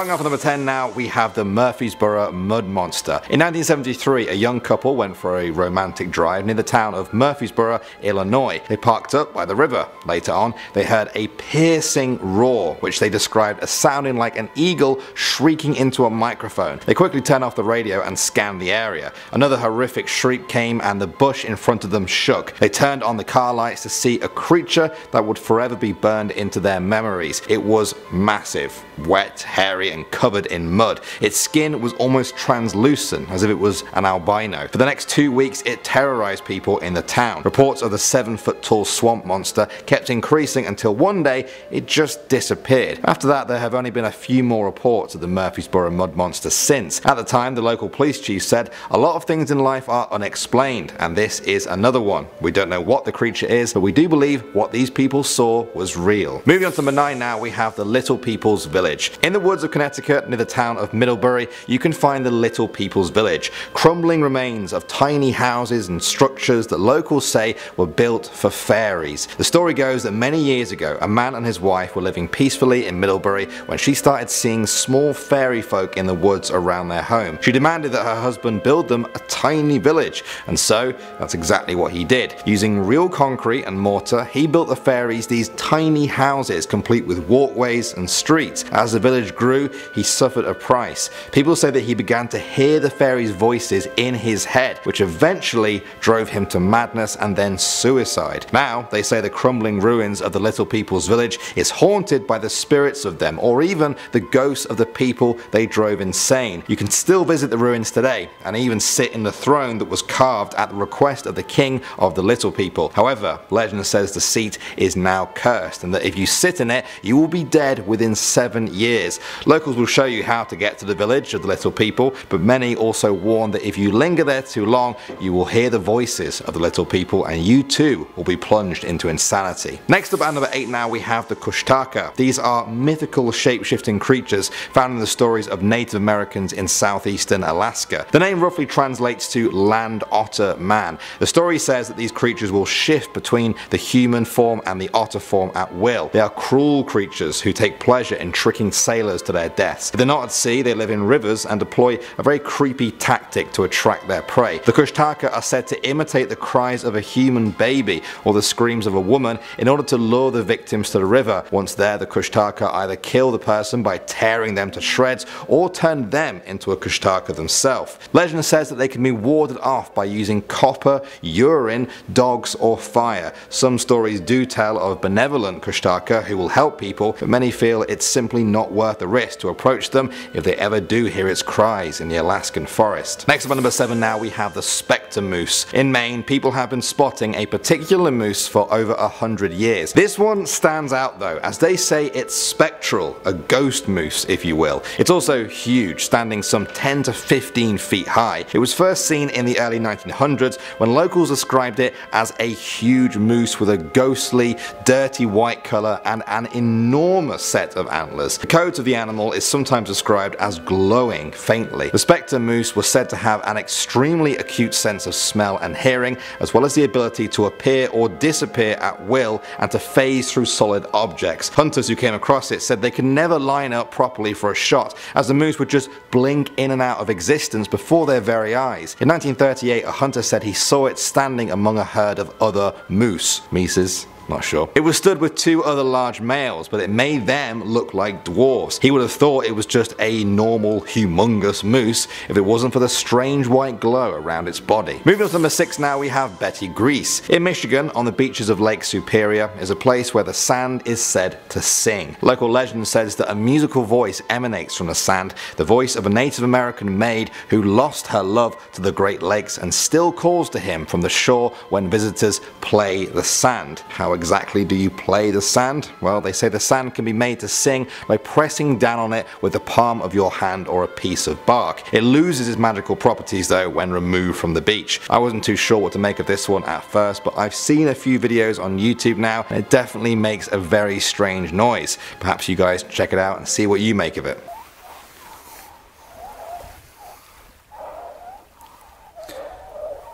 Starting off at number 10 now, we have the Murphysboro Mud Monster. In 1973, a young couple went for a romantic drive near the town of Murphysboro, Illinois. They parked up by the river. Later on, they heard a piercing roar, which they described as sounding like an eagle shrieking into a microphone. They quickly turned off the radio and scanned the area. Another horrific shriek came and the bush in front of them shook. They turned on the car lights to see a creature that would forever be burned into their memories. It was massive, wet, hairy and covered in mud. Its skin was almost translucent as if it was an albino. For the next two weeks it terrorized people in the town. Reports of the 7 foot tall swamp monster kept increasing until one day it just disappeared. After that there have only been a few more reports of the Murphysboro mud monster since. At the time the local police chief said a lot of things in life are unexplained and this is another one. We don't know what the creature is but we do believe what these people saw was real. Moving on to number 9 now we have the Little People's Village. In the woods of Connecticut near the town of Middlebury you can find the Little People's Village. Crumbling remains of tiny houses and structures that locals say were built for fairies. The story goes that many years ago a man and his wife were living peacefully in Middlebury when she started seeing small fairy folk in the woods around their home. She demanded that her husband build them a tiny village and so that's exactly what he did. Using real concrete and mortar he built the fairies these tiny houses complete with walkways and streets. As the village grew he suffered a price. People say that he began to hear the fairies voices in his head which eventually drove him to madness and then suicide. Now they say the crumbling ruins of the little people's village is haunted by the spirits of them or even the ghosts of the people they drove insane. You can still visit the ruins today and even sit in the throne that was carved at the request of the king of the little people. However, legend says the seat is now cursed and that if you sit in it you will be dead within 7 years. Locals will show you how to get to the village of the little people but many also warn that if you linger there too long you will hear the voices of the little people and you too will be plunged into insanity. Next up at number 8 now we have the Kushtaka. These are mythical shape-shifting creatures found in the stories of Native Americans in southeastern Alaska. The name roughly translates to land otter man. The story says that these creatures will shift between the human form and the otter form at will. They are cruel creatures who take pleasure in tricking sailors to their deaths. They're not at sea they live in rivers and deploy a very creepy tactic to attract their prey. The Kushtaka are said to imitate the cries of a human baby or the screams of a woman in order to lure the victims to the river. Once there the Kushtaka either kill the person by tearing them to shreds or turn them into a Kushtaka themselves. Legend says that they can be warded off by using copper, urine, dogs or fire. Some stories do tell of benevolent Kushtaka who will help people but many feel it's simply not worth the risk to approach them if they ever do hear its cries in the Alaskan forest. Next up at number 7 now we have the Spectre Moose. In Maine people have been spotting a particular moose for over a hundred years. This one stands out though as they say it's spectral, a ghost moose if you will. It's also huge, standing some 10 to 15 feet high. It was first seen in the early 1900s when locals described it as a huge moose with a ghostly, dirty white colour and an enormous set of antlers. The coat of the animal is sometimes described as glowing faintly. The spectre moose was said to have an extremely acute sense of smell and hearing as well as the ability to appear or disappear at will and to phase through solid objects. Hunters who came across it said they could never line up properly for a shot as the moose would just blink in and out of existence before their very eyes. In 1938 a hunter said he saw it standing among a herd of other moose. Mises. Not sure. It was stood with two other large males, but it made them look like dwarfs. He would have thought it was just a normal, humongous moose if it wasn't for the strange white glow around its body. Moving on to number 6 now we have Bete Grise. In Michigan, on the beaches of Lake Superior, is a place where the sand is said to sing. Local legend says that a musical voice emanates from the sand, the voice of a Native American maid who lost her love to the Great Lakes and still calls to him from the shore when visitors play the sand. How exactly do you play the sand? Well, they say the sand can be made to sing by pressing down on it with the palm of your hand or a piece of bark. It loses its magical properties though when removed from the beach. I wasn't too sure what to make of this one at first, but I've seen a few videos on YouTube now and it definitely makes a very strange noise. Perhaps you guys check it out and see what you make of it.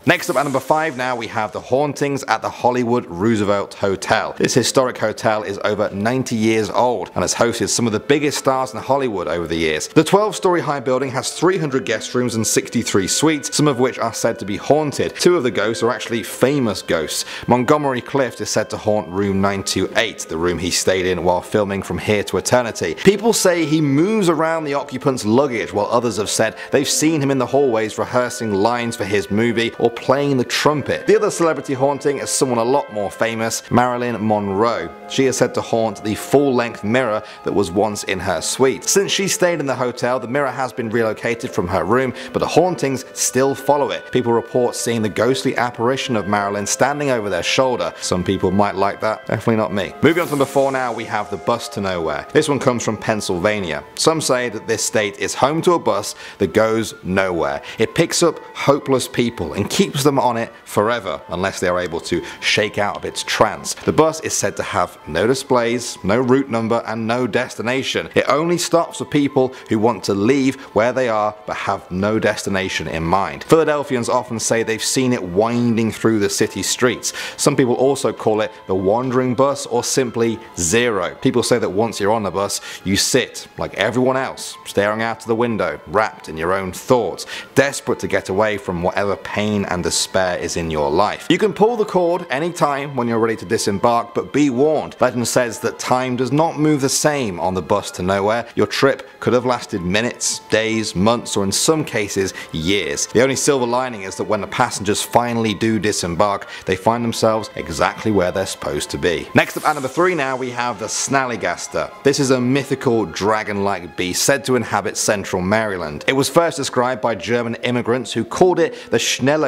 Next up at number 5 now we have the hauntings at the Hollywood Roosevelt Hotel. This historic hotel is over 90 years old and has hosted some of the biggest stars in Hollywood over the years. The 12 story high building has 300 guest rooms and 63 suites, some of which are said to be haunted. Two of the ghosts are actually famous ghosts. Montgomery Clift is said to haunt room 928, the room he stayed in while filming From Here to Eternity. People say he moves around the occupants' luggage while others have said they've seen him in the hallways rehearsing lines for his movie or playing the trumpet. The other celebrity haunting is someone a lot more famous, Marilyn Monroe. She is said to haunt the full-length mirror that was once in her suite. Since she stayed in the hotel, the mirror has been relocated from her room, but the hauntings still follow it. People report seeing the ghostly apparition of Marilyn standing over their shoulder. Some people might like that, definitely not me. Moving on to number 4 now, we have the bus to nowhere. This one comes from Pennsylvania. Some say that this state is home to a bus that goes nowhere. It picks up hopeless people and keeps them on it forever unless they are able to shake out of its trance. The bus is said to have no displays, no route number and no destination. It only stops for people who want to leave where they are but have no destination in mind. Philadelphians often say they've seen it winding through the city streets. Some people also call it the wandering bus or simply zero. People say that once you're on the bus, you sit like everyone else, staring out of the window, wrapped in your own thoughts, desperate to get away from whatever pain and despair is in your life. You can pull the cord anytime when you're ready to disembark, but be warned. Legend says that time does not move the same on the bus to nowhere. Your trip could have lasted minutes, days, months, or in some cases, years. The only silver lining is that when the passengers finally do disembark, they find themselves exactly where they're supposed to be. Next up at number 3 now we have the Snallygaster. This is a mythical dragon-like beast said to inhabit central Maryland. It was first described by German immigrants who called it the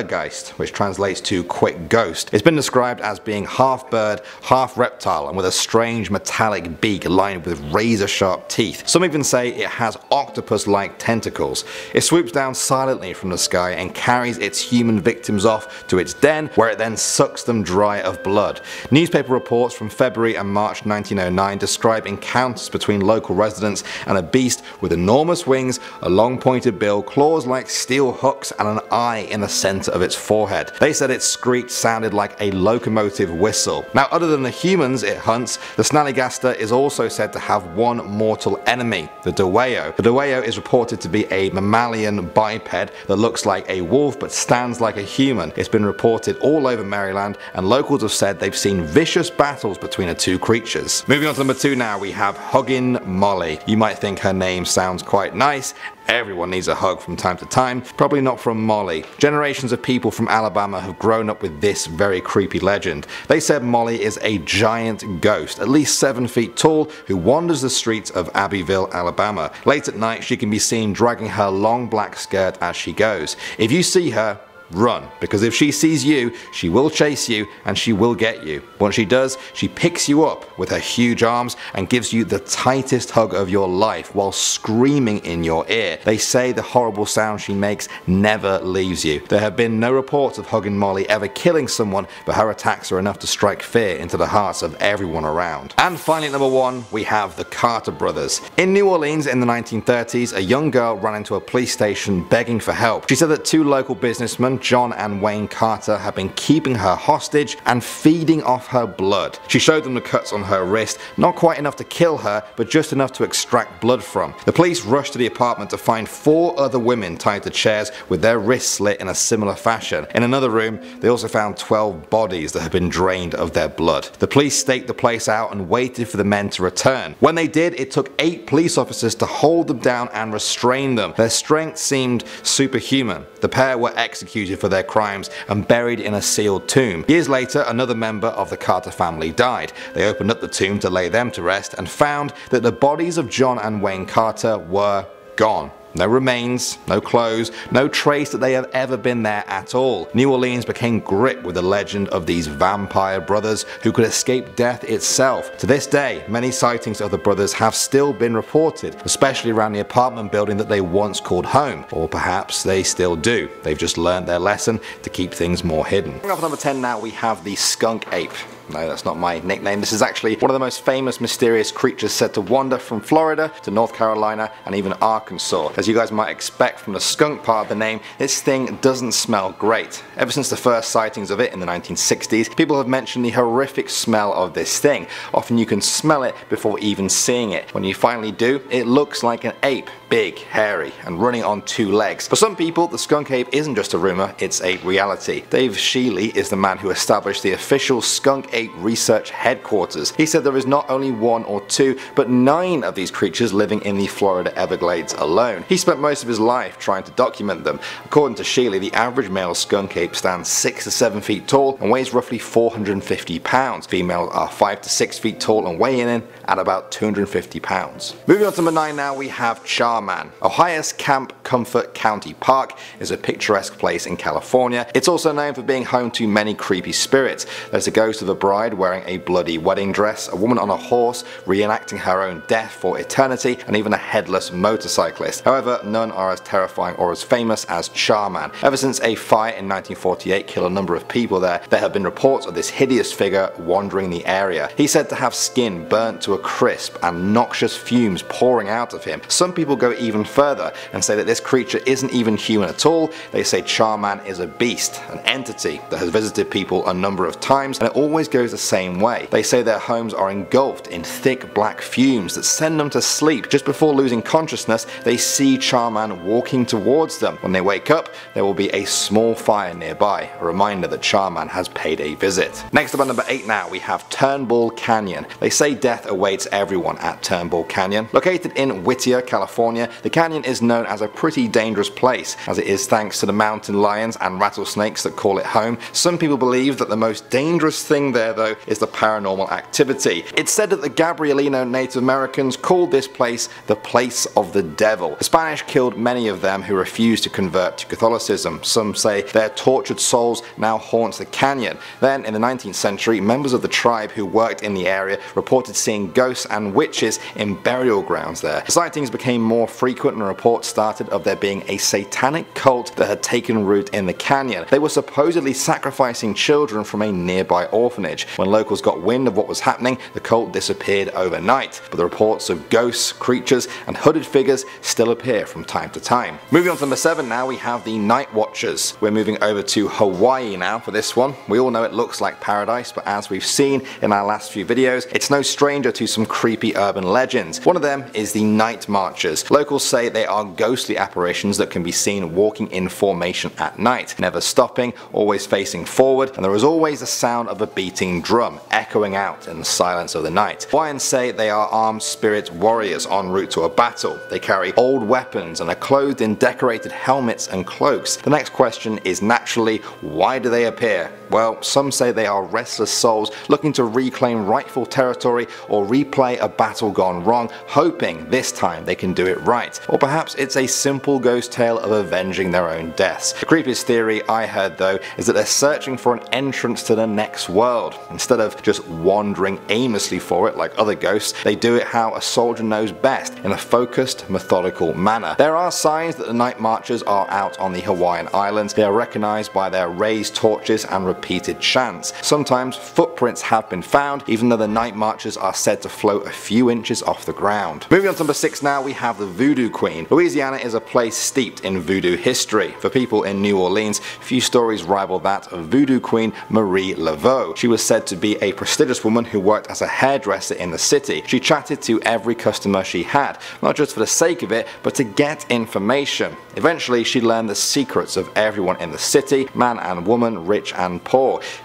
Schnellergeist, which translates to quick ghost. It's been described as being half bird, half reptile and with a strange metallic beak lined with razor sharp teeth. Some even say it has octopus-like tentacles. It swoops down silently from the sky and carries its human victims off to its den where it then sucks them dry of blood. Newspaper reports from February and March 1909 describe encounters between local residents and a beast with enormous wings, a long pointed bill, claws like steel hooks and an eye in the center of its forehead. They said its screech sounded like a locomotive whistle. Now other than the humans it hunts, the Snallygaster is also said to have one mortal enemy, the Dwayyo. The Dwayyo is reported to be a mammalian biped that looks like a wolf but stands like a human. It's been reported all over Maryland and locals have said they've seen vicious battles between the two creatures. Moving on to number 2 now we have Huggin Molly. You might think her name sounds quite nice Everyone needs a hug from time to time, probably not from Molly. Generations of people from Alabama have grown up with this very creepy legend. They said Molly is a giant ghost, at least 7 feet tall, who wanders the streets of Abbeville, Alabama. Late at night she can be seen dragging her long black skirt as she goes. If you see her, run. Because if she sees you, she will chase you and she will get you. Once she does, she picks you up with her huge arms and gives you the tightest hug of your life while screaming in your ear. They say the horrible sound she makes never leaves you. There have been no reports of hugging Molly ever killing someone, but her attacks are enough to strike fear into the hearts of everyone around. And finally at number one, we have the Carter brothers. In New Orleans in the 1930s, a young girl ran into a police station begging for help. She said that two local businessmen John and Wayne Carter had been keeping her hostage and feeding off her blood. She showed them the cuts on her wrist, not quite enough to kill her, but just enough to extract blood from. The police rushed to the apartment to find four other women tied to chairs with their wrists slit in a similar fashion. In another room, they also found 12 bodies that had been drained of their blood. The police staked the place out and waited for the men to return. When they did, it took eight police officers to hold them down and restrain them. Their strength seemed superhuman. The pair were executed for their crimes and buried in a sealed tomb. Years later, another member of the Carter family died. They opened up the tomb to lay them to rest and found that the bodies of John and Wayne Carter were gone. No remains, no clothes, no trace that they have ever been there at all. New Orleans became gripped with the legend of these vampire brothers who could escape death itself. To this day, many sightings of the brothers have still been reported, especially around the apartment building that they once called home. Or perhaps they still do. They've just learned their lesson to keep things more hidden. Off number 10 now we have the skunk ape. No, that's not my nickname. This is actually one of the most famous mysterious creatures said to wander from Florida to North Carolina and even Arkansas. As you guys might expect from the skunk part of the name, this thing doesn't smell great. Ever since the first sightings of it in the 1960s, people have mentioned the horrific smell of this thing. Often you can smell it before even seeing it. When you finally do, it looks like an ape, big, hairy, and running on two legs. For some people, the skunk ape isn't just a rumor, it's a reality. Dave Shealy is the man who established the official skunk ape research headquarters. He said there is not only one or two, but nine of these creatures living in the Florida Everglades alone. He spent most of his life trying to document them. According to Sheely, the average male skunk ape stands 6 to 7 feet tall and weighs roughly 450 pounds. Females are 5 to 6 feet tall and weigh in at about 250 pounds. Moving on to number 9 now we have Charman. Ojai's Camp Comfort County Park is a picturesque place in California. It's also known for being home to many creepy spirits. There's a ghost of a bride wearing a bloody wedding dress, a woman on a horse reenacting her own death for eternity, and even a headless motorcyclist. However, none are as terrifying or as famous as Charman. Ever since a fire in 1948 killed a number of people there, there have been reports of this hideous figure wandering the area. He's said to have skin burnt to a crisp and noxious fumes pouring out of him. Some people go even further and say that this creature isn't even human at all. They say Charman is a beast, an entity that has visited people a number of times and it always goes the same way. They say their homes are engulfed in thick black fumes that send them to sleep. Just before losing consciousness, they see Charman walking towards them. When they wake up, there will be a small fire nearby, a reminder that Charman has paid a visit. Next up at number 8 now, we have Turnbull Canyon. They say death awaits everyone at Turnbull Canyon. Located in Whittier, California, the canyon is known as a pretty dangerous place, as it is thanks to the mountain lions and rattlesnakes that call it home. Some people believe that the most dangerous thing there though is the paranormal activity. It's said that the Gabrielino Native Americans called this place the place of the devil. The Spanish killed many of them who refused to convert to Catholicism. Some say their tortured souls now haunt the canyon. Then in the 19th century, members of the tribe who worked in the area reported seeing ghosts and witches in burial grounds there. The sightings became more frequent and reports started of there being a satanic cult that had taken root in the canyon. They were supposedly sacrificing children from a nearby orphanage. When locals got wind of what was happening, the cult disappeared overnight, but the reports of ghosts, creatures, and hooded figures still appear from time to time. Moving on to number 7 now we have the Night Watchers. We're moving over to Hawaii now for this one. We all know it looks like paradise, but as we've seen in our last few videos, it's no stranger to some creepy urban legends. One of them is the Night Marchers. Locals say they are ghostly apparitions that can be seen walking in formation at night, never stopping, always facing forward, and there is always the sound of a beating drum echoing out in the silence of the night. Hawaiians say they are armed spirit warriors en route to a battle. They carry old weapons and are clothed in decorated helmets and cloaks. The next question is naturally, why do they appear? Well, some say they are restless souls looking to reclaim rightful territory or replay a battle gone wrong, hoping this time they can do it right. Or perhaps it's a simple ghost tale of avenging their own deaths. The creepiest theory I heard though is that they're searching for an entrance to the next world. Instead of just wandering aimlessly for it like other ghosts, they do it how a soldier knows best, in a focused, methodical manner. There are signs that the night marchers are out on the Hawaiian Islands. They are recognized by their raised torches and repeated chants. Sometimes footprints have been found, even though the night marchers are said to float a few inches off the ground. Moving on to number 6 now, we have the Voodoo Queen. Louisiana is a place steeped in voodoo history. For people in New Orleans, few stories rival that of Voodoo Queen Marie Laveau. She was said to be a prestigious woman who worked as a hairdresser in the city. She chatted to every customer she had, not just for the sake of it, but to get information. Eventually, she learned the secrets of everyone in the city, man and woman, rich and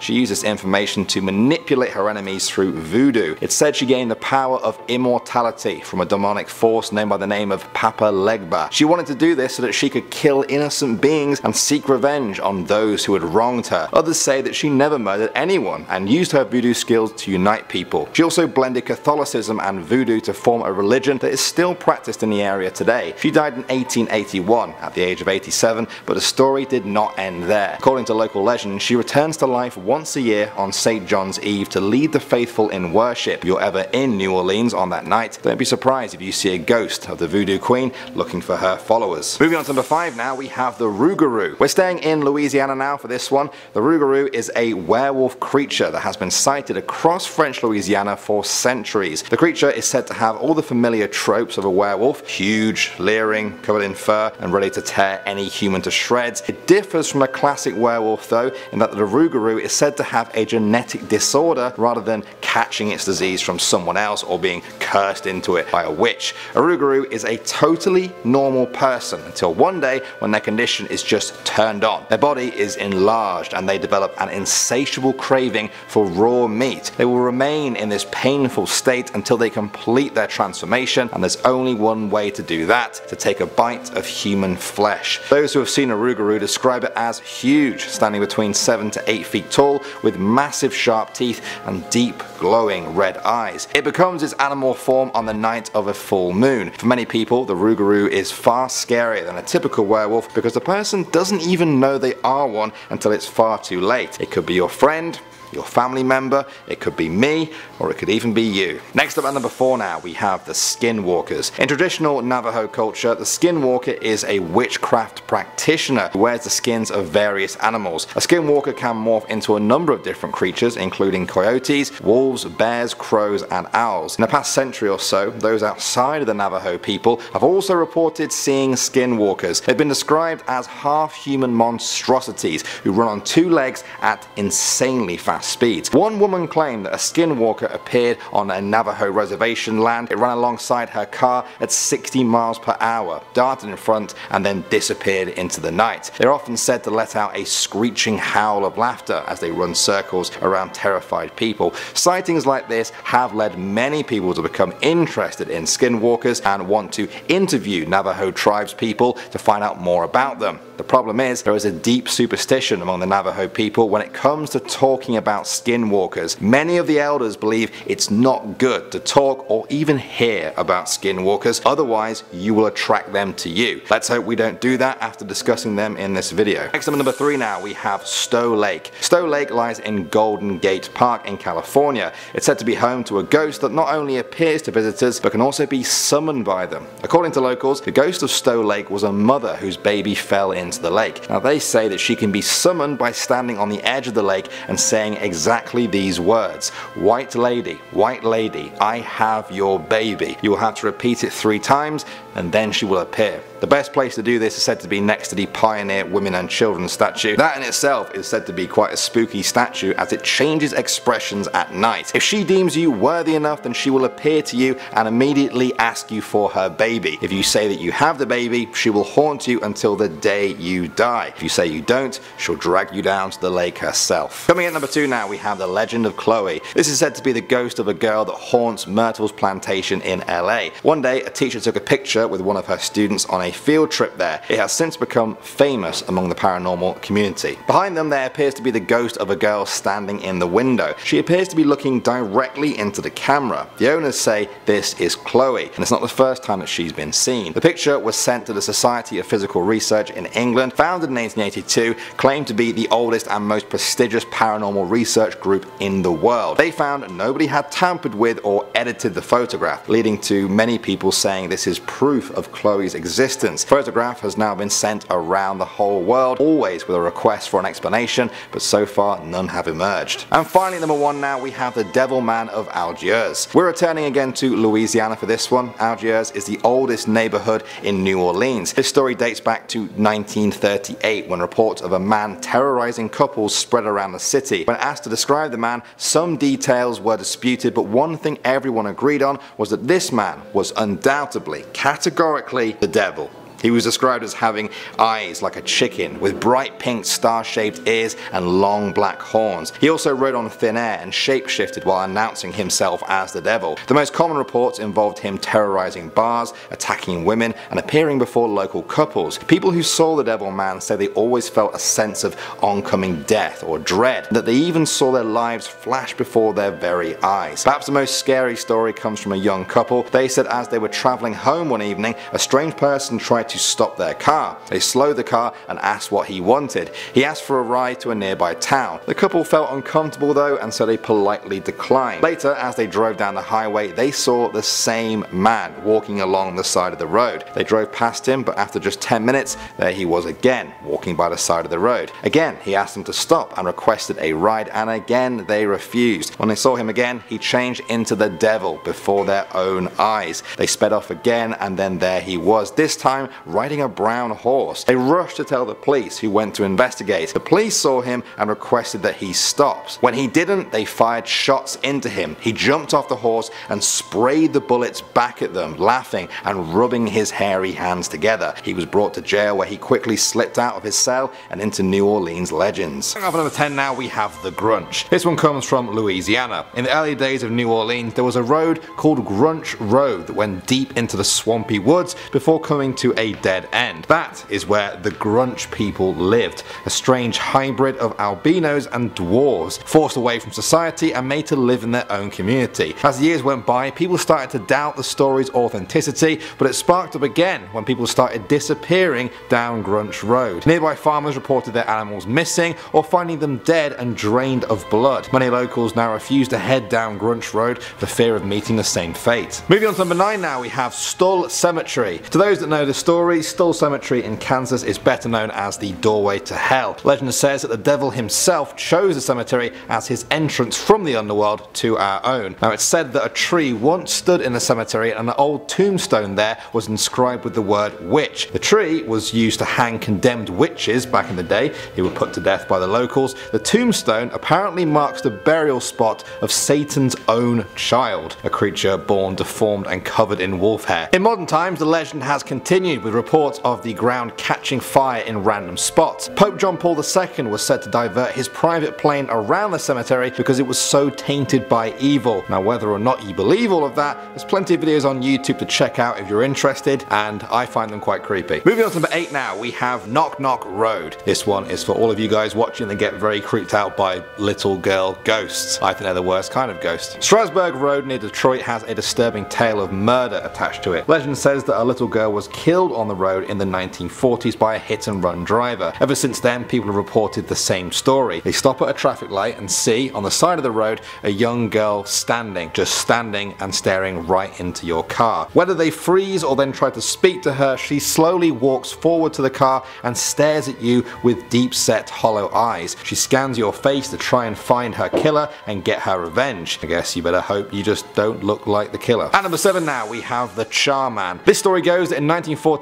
She used this information to manipulate her enemies through voodoo. It's said she gained the power of immortality from a demonic force known by the name of Papa Legba. She wanted to do this so that she could kill innocent beings and seek revenge on those who had wronged her. Others say that she never murdered anyone and used her voodoo skills to unite people. She also blended Catholicism and voodoo to form a religion that is still practiced in the area today. She died in 1881 at the age of 87, but the story did not end there. According to local legend, she returns to life once a year on St. John's Eve to lead the faithful in worship. If you're ever in New Orleans on that night, don't be surprised if you see a ghost of the Voodoo Queen looking for her followers. Moving on to number 5 now, we have the Rougarou. We're staying in Louisiana now for this one. The Rougarou is a werewolf creature that has been sighted across French Louisiana for centuries. The creature is said to have all the familiar tropes of a werewolf, huge, leering, covered in fur, and ready to tear any human to shreds. It differs from a classic werewolf though, in that the Rougarou is said to have a genetic disorder rather than catching its disease from someone else or being cursed into it by a witch. A Rougarou is a totally normal person until one day when their condition is just turned on. Their body is enlarged and they develop an insatiable craving for raw meat. They will remain in this painful state until they complete their transformation and there's only one way to do that, to take a bite of human flesh. Those who have seen a Rougarou describe it as huge, standing between 7 to 8 feet tall with massive sharp teeth and deep glowing red eyes. It becomes its animal form on the night of a full moon. For many people, the Rougarou is far scarier than a typical werewolf because the person doesn't even know they are one until it's far too late. It could be your friend, your family member, it could be me, or it could even be you. Next up at number 4 now, we have the Skinwalkers. In traditional Navajo culture, the Skinwalker is a witchcraft practitioner who wears the skins of various animals. A Skinwalker can morph into a number of different creatures, including coyotes, wolves, bears, crows, and owls. In the past century or so, those outside of the Navajo people have also reported seeing Skinwalkers. They've been described as half-human monstrosities who run on two legs at insanely fast speeds. One woman claimed that a skinwalker appeared on a Navajo reservation land. It ran alongside her car at 60 miles per hour, darted in front, and then disappeared into the night. They're often said to let out a screeching howl of laughter as they run circles around terrified people. Sightings like this have led many people to become interested in skinwalkers and want to interview Navajo tribes people to find out more about them. The problem is, there is a deep superstition among the Navajo people when it comes to talking about skinwalkers. Many of the elders believe it's not good to talk or even hear about skinwalkers, otherwise you will attract them to you. Let's hope we don't do that after discussing them in this video. Next up number 3 now, we have Stow Lake. Stow Lake lies in Golden Gate Park in California. It's said to be home to a ghost that not only appears to visitors, but can also be summoned by them. According to locals, the ghost of Stow Lake was a mother whose baby fell in into the lake. Now they say that she can be summoned by standing on the edge of the lake and saying exactly these words. White lady, white lady, I have your baby. You will have to repeat it three times and then she will appear. The best place to do this is said to be next to the Pioneer Women and Children statue. That in itself is said to be quite a spooky statue as it changes expressions at night. If she deems you worthy enough then she will appear to you and immediately ask you for her baby. If you say that you have the baby, she will haunt you until the day you die. If you say you don't, she'll drag you down to the lake herself. Coming at number 2 now we have the legend of Chloe. This is said to be the ghost of a girl that haunts Myrtle's plantation in LA. One day a teacher took a picture with one of her students on a field trip there. It has since become famous among the paranormal community. Behind them there appears to be the ghost of a girl standing in the window. She appears to be looking directly into the camera. The owners say this is Chloe and it's not the first time that she's been seen. The picture was sent to the Society of Psychical Research in England, founded in 1882, claimed to be the oldest and most prestigious paranormal research group in the world. They found nobody had tampered with or edited the photograph, leading to many people saying this is proof of Chloe's existence photograph has now been sent around the whole world, always with a request for an explanation, but so far none have emerged. And finally number one now we have the Devil Man of Algiers. We're returning again to Louisiana for this one. Algiers is the oldest neighborhood in New Orleans. This story dates back to 1938 when reports of a man terrorizing couples spread around the city. When asked to describe the man, some details were disputed, but one thing everyone agreed on was that this man was undoubtedly, categorically, the devil. He was described as having eyes like a chicken, with bright pink star-shaped ears and long black horns. He also rode on thin air and shapeshifted while announcing himself as the devil. The most common reports involved him terrorizing bars, attacking women, and appearing before local couples. People who saw the devil man say they always felt a sense of oncoming death or dread, that they even saw their lives flash before their very eyes. Perhaps the most scary story comes from a young couple. They said as they were traveling home one evening, a strange person tried to to stop their car. They slowed the car and asked what he wanted. He asked for a ride to a nearby town. The couple felt uncomfortable though and so they politely declined. Later, as they drove down the highway, they saw the same man walking along the side of the road. They drove past him, but after just 10 minutes, there he was again, walking by the side of the road. Again, he asked them to stop and requested a ride, and again they refused. When they saw him again, he changed into the devil before their own eyes. They sped off again, and then there he was, this time riding a brown horse. They rushed to tell the police, who went to investigate. The police saw him and requested that he stops. When he didn't, they fired shots into him. He jumped off the horse and sprayed the bullets back at them, laughing and rubbing his hairy hands together. He was brought to jail where he quickly slipped out of his cell and into New Orleans legends. Up number 10 now we have the Grunch. This one comes from Louisiana. In the early days of New Orleans there was a road called Grunch Road that went deep into the swampy woods before coming to a dead end. That is where the Grunch people lived, a strange hybrid of albinos and dwarves, forced away from society and made to live in their own community. As the years went by, people started to doubt the story's authenticity, but it sparked up again when people started disappearing down Grunch Road. Nearby farmers reported their animals missing or finding them dead and drained of blood. Many locals now refuse to head down Grunch Road for fear of meeting the same fate. Moving on to number 9 now, we have Stull Cemetery. To those that know the story, Stull Cemetery in Kansas is better known as the doorway to hell. Legend says that the devil himself chose the cemetery as his entrance from the underworld to our own. Now it's said that a tree once stood in the cemetery and an old tombstone there was inscribed with the word witch. The tree was used to hang condemned witches back in the day who were put to death by the locals. The tombstone apparently marks the burial spot of Satan's own child, a creature born deformed and covered in wolf hair. In modern times the legend has continued with reports of the ground catching fire in random spots. Pope John Paul II was said to divert his private plane around the cemetery because it was so tainted by evil. Now whether or not you believe all of that, there's plenty of videos on YouTube to check out if you're interested and I find them quite creepy. Moving on to number 8 now, we have Knock Knock Road. This one is for all of you guys watching that get very creeped out by little girl ghosts. I think they're the worst kind of ghost. Strasburg Road near Detroit has a disturbing tale of murder attached to it. Legend says that a little girl was killed on the road in the 1940s by a hit and run driver. Ever since then people have reported the same story. They stop at a traffic light and see on the side of the road a young girl standing, just standing and staring right into your car. Whether they freeze or then try to speak to her, she slowly walks forward to the car and stares at you with deep set hollow eyes. She scans your face to try and find her killer and get her revenge. I guess you better hope you just don't look like the killer. At number 7 now we have the Charman. This story goes that in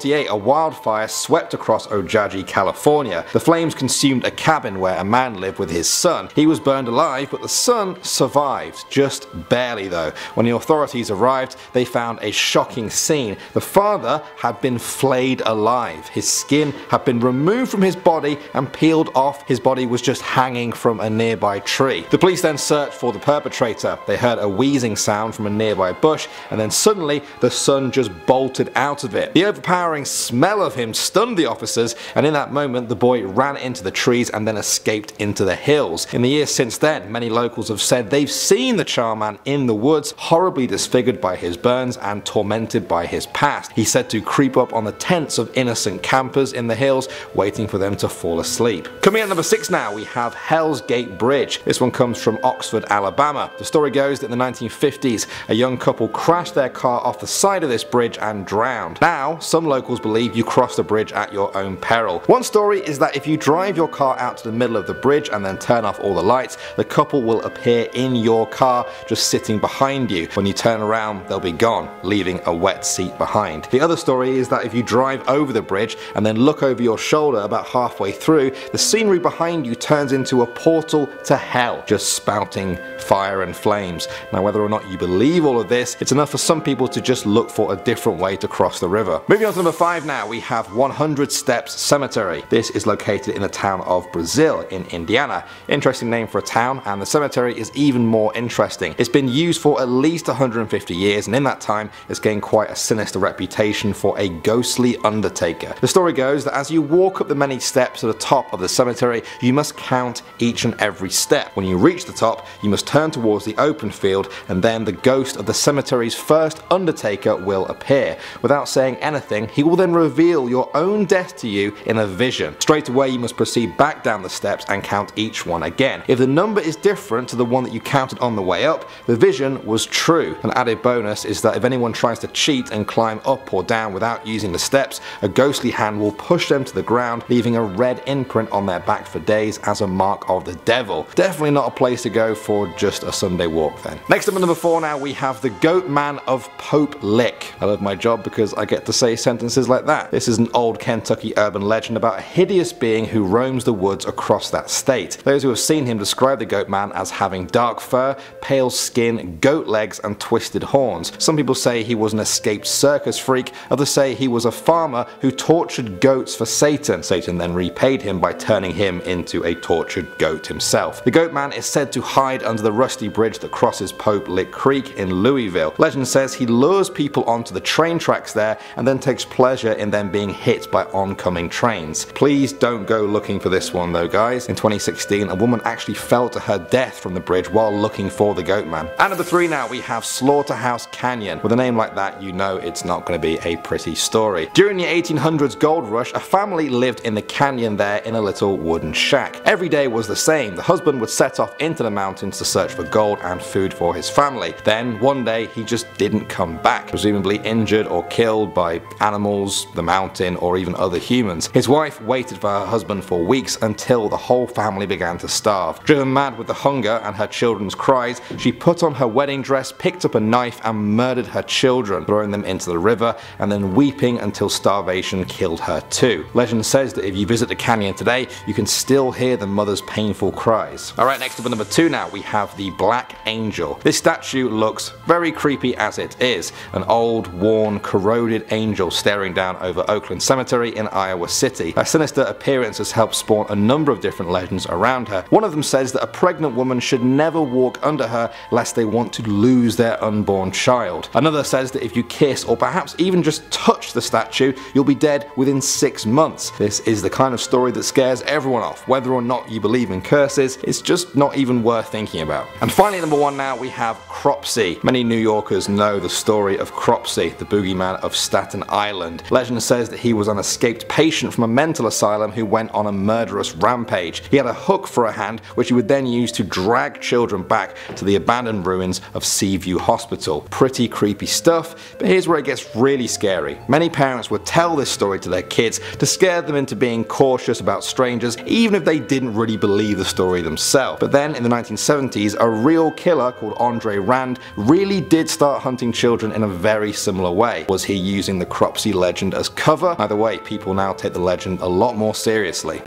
1948 a wildfire swept across Ojai, California. The flames consumed a cabin where a man lived with his son. He was burned alive but the son survived, just barely though. When the authorities arrived they found a shocking scene. The father had been flayed alive. His skin had been removed from his body and peeled off. His body was just hanging from a nearby tree. The police then searched for the perpetrator. They heard a wheezing sound from a nearby bush and then suddenly the son just bolted out of it. The overpowering smell of him stunned the officers and in that moment the boy ran into the trees and then escaped into the hills. In the years since then many locals have said they've seen the Charman in the woods horribly disfigured by his burns and tormented by his past. He's said to creep up on the tents of innocent campers in the hills waiting for them to fall asleep. Coming at number 6 now we have Hell's Gate Bridge. This one comes from Oxford, Alabama. The story goes that in the 1950s a young couple crashed their car off the side of this bridge and drowned. Now some locals believe you cross the bridge at your own peril. One story is that if you drive your car out to the middle of the bridge and then turn off all the lights, the couple will appear in your car just sitting behind you. When you turn around they'll be gone, leaving a wet seat behind. The other story is that if you drive over the bridge and then look over your shoulder about halfway through, the scenery behind you turns into a portal to hell, just spouting fire and flames. Now whether or not you believe all of this, it's enough for some people to just look for a different way to cross the river. Moving on to number 5 now, we have 100 Steps Cemetery. This is located in the town of Brazil in Indiana. Interesting name for a town and the cemetery is even more interesting. It's been used for at least 150 years and in that time it's gained quite a sinister reputation for a ghostly undertaker. The story goes that as you walk up the many steps to the top of the cemetery, you must count each and every step. When you reach the top, you must turn towards the open field and then the ghost of the cemetery's first undertaker will appear. Without saying anything, he will then reveal your own death to you in a vision. Straight away you must proceed back down the steps and count each one again. If the number is different to the one that you counted on the way up, the vision was true. An added bonus is that if anyone tries to cheat and climb up or down without using the steps, a ghostly hand will push them to the ground, leaving a red imprint on their back for days as a mark of the devil. Definitely not a place to go for just a Sunday walk then. Next up at number 4 now we have the Goat Man of Pope Lick. I love my job because I get to say sentences like that. This is an old Kentucky urban legend about a hideous being who roams the woods across that state. Those who have seen him describe the Goat Man as having dark fur, pale skin, goat legs and twisted horns. Some people say he was an escaped circus freak, others say he was a farmer who tortured goats for Satan. Satan then repaid him by turning him into a tortured goat himself. The Goat Man is said to hide under the rusty bridge that crosses Pope Lick Creek in Louisville. Legend says he lures people onto the train tracks there and then takes pleasure in them being hit by oncoming trains. Please don't go looking for this one though guys. In 2016 a woman actually fell to her death from the bridge while looking for the Goat Man. And number 3 now we have Slaughterhouse Canyon. With a name like that you know it's not going to be a pretty story. During the 1800s gold rush a family lived in the canyon there in a little wooden shack. Every day was the same. The husband would set off into the mountains to search for gold and food for his family. Then one day he just didn't come back, presumably injured or killed by animals, the mountain or even other humans. His wife waited for her husband for weeks until the whole family began to starve. Driven mad with the hunger and her children's cries, she put on her wedding dress, picked up a knife and murdered her children, throwing them into the river and then weeping until starvation killed her too. Legend says that if you visit the canyon today, you can still hear the mother's painful cries. Alright, next up at number 2 now, we have the Black Angel. This statue looks very creepy as it is. An old, worn, corroded angel staring down over Oakland Cemetery in Iowa City. Her sinister appearance has helped spawn a number of different legends around her. One of them says that a pregnant woman should never walk under her lest they want to lose their unborn child. Another says that if you kiss or perhaps even just touch the statue, you'll be dead within 6 months. This is the kind of story that scares everyone off. Whether or not you believe in curses, it's just not even worth thinking about. And finally number one now we have Cropsey. Many New Yorkers know the story of Cropsey, the boogeyman of Staten Island. Legend says that he was an escaped patient from a mental asylum who went on a murderous rampage. He had a hook for a hand which he would then use to drag children back to the abandoned ruins of Seaview Hospital. Pretty creepy stuff, but here's where it gets really scary. Many parents would tell this story to their kids to scare them into being cautious about strangers even if they didn't really believe the story themselves. But then in the 1970s a real killer called Andre Rand really did start hunting children in a very similar way. Was he using the Cropsey legend as cover? Either way, people now take the legend a lot more seriously.